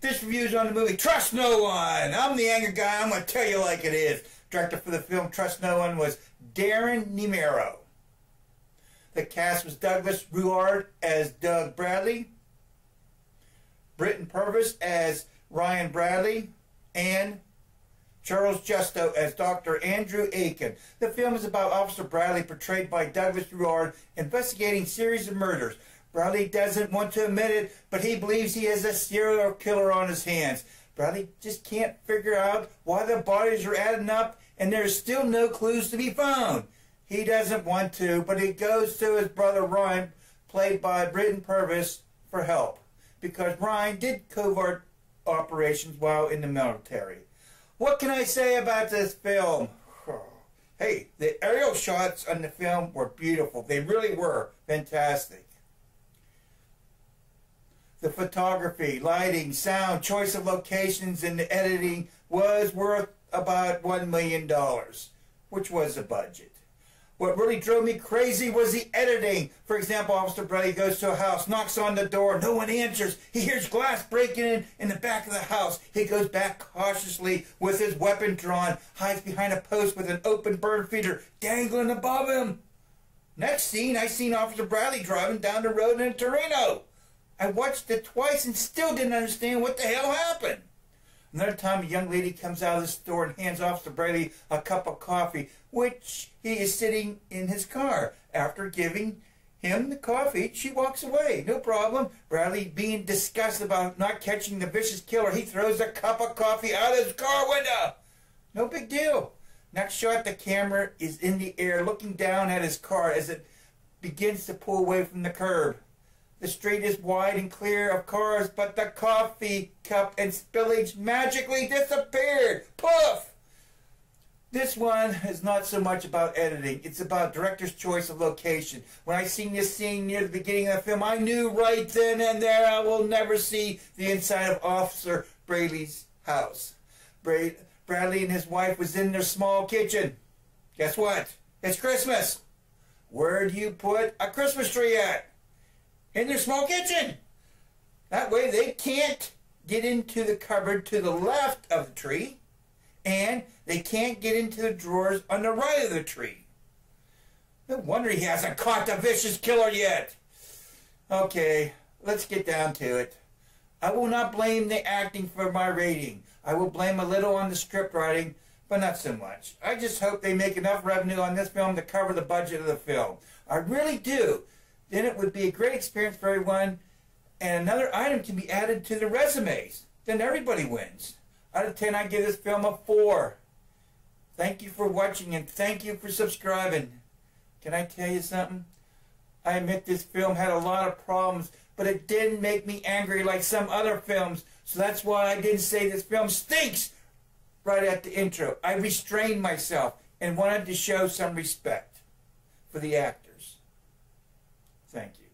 This review's on the movie Trust No One. I'm the angry guy. I'm going to tell you like it is. Director for the film Trust No One was Darren Nimero. The cast was Douglas Ruard as Doug Bradley, Britton Purvis as Ryan Bradley, and Charles Justo as Dr. Andrew Aiken. The film is about Officer Bradley, portrayed by Douglas Ruard, investigating series of murders. Bradley doesn't want to admit it, but he believes he has a serial killer on his hands. Bradley just can't figure out why the bodies are adding up and there's still no clues to be found. He doesn't want to, but he goes to his brother Ryan, played by Britton Purvis, for help. Because Ryan did covert operations while in the military. What can I say about this film? Hey, the aerial shots on the film were beautiful. They really were fantastic. The photography, lighting, sound, choice of locations, and the editing was worth about $1 million, which was the budget. What really drove me crazy was the editing. For example, Officer Bradley goes to a house, knocks on the door, no one answers. He hears glass breaking in in the back of the house. He goes back cautiously with his weapon drawn, hides behind a post with an open bird feeder dangling above him. Next scene, I seen Officer Bradley driving down the road in a Torino. I watched it twice and still didn't understand what the hell happened. Another time, a young lady comes out of the store and hands Officer Bradley a cup of coffee, which he is sitting in his car. After giving him the coffee, she walks away. No problem. Bradley, being disgusted about not catching the vicious killer, he throws the cup of coffee out of his car window. No big deal. Next shot, the camera is in the air looking down at his car as it begins to pull away from the curb. The street is wide and clear of cars, but the coffee cup and spillage magically disappeared. Poof! This one is not so much about editing. It's about director's choice of location. When I seen this scene near the beginning of the film, I knew right then and there I will never see the inside of Officer Bradley's house. Bradley and his wife was in their small kitchen. Guess what? It's Christmas. Where do you put a Christmas tree at? In their small kitchen. That way they can't get into the cupboard to the left of the tree and they can't get into the drawers on the right of the tree. No wonder he hasn't caught the vicious killer yet. Okay, let's get down to it. I will not blame the acting for my rating. I will blame a little on the script writing, but not so much. I just hope they make enough revenue on this film to cover the budget of the film. I really do then it would be a great experience for everyone, and another item can be added to the resumes. Then everybody wins. Out of 10, I give this film a 4. Thank you for watching, and thank you for subscribing. Can I tell you something? I admit this film had a lot of problems, but it didn't make me angry like some other films, so that's why I didn't say this film stinks right at the intro. I restrained myself and wanted to show some respect for the actors. Thank you.